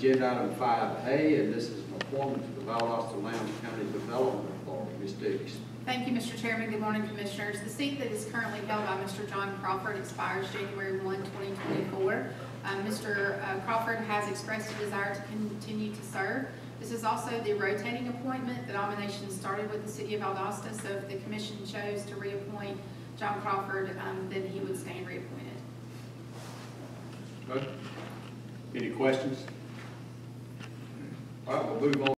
agenda item five A, and this is an appointment to the Valdosta Lowndes County Development Authority. Ms. Dix. Thank you, Mr. Chairman. Good morning, Commissioners. The seat that is currently held by Mr. John Crawford expires January 1, 2024. Um, Mr. uh, Crawford has expressed a desire to continue to serve. This is also the rotating appointment. The nomination started with the city of Valdosta, so if the commission chose to reappoint John Crawford, um, then he would stand reappointed. Okay. Any questions? Tá? Do irmão